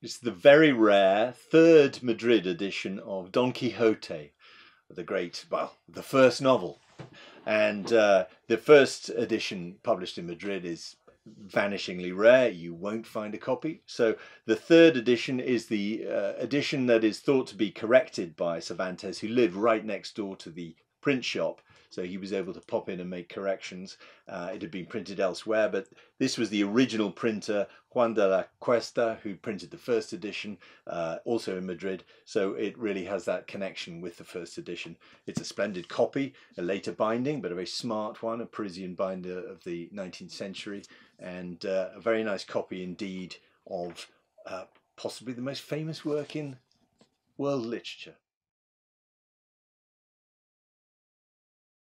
It's the very rare third Madrid edition of Don Quixote, the great, well, the first novel. And uh, the first edition published in Madrid is vanishingly rare. You won't find a copy. So the third edition is the uh, edition that is thought to be corrected by Cervantes, who lived right next door to the print shop so he was able to pop in and make corrections. Uh, it had been printed elsewhere, but this was the original printer, Juan de la Cuesta, who printed the first edition, uh, also in Madrid. So it really has that connection with the first edition. It's a splendid copy, a later binding, but a very smart one, a Parisian binder of the 19th century, and uh, a very nice copy indeed of uh, possibly the most famous work in world literature.